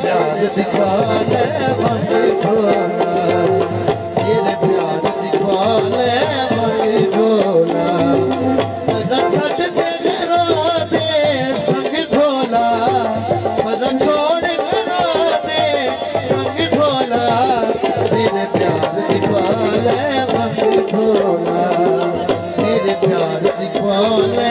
پيار ڏک ڀائي ڍولا تيري پياري ڀائي ڍولا ڇڏو سک جهولا ڀرڻ ڇوج ڀي سنگ جهولا تيري پياري ڀائي ڍولا تيري پياري ببولا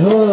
Good.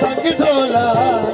sangue isolado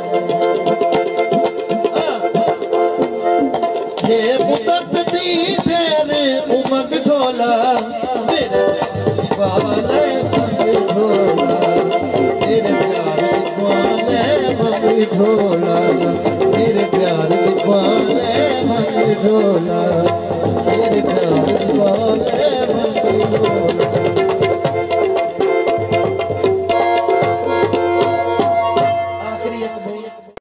Oh, भई झोला ढोला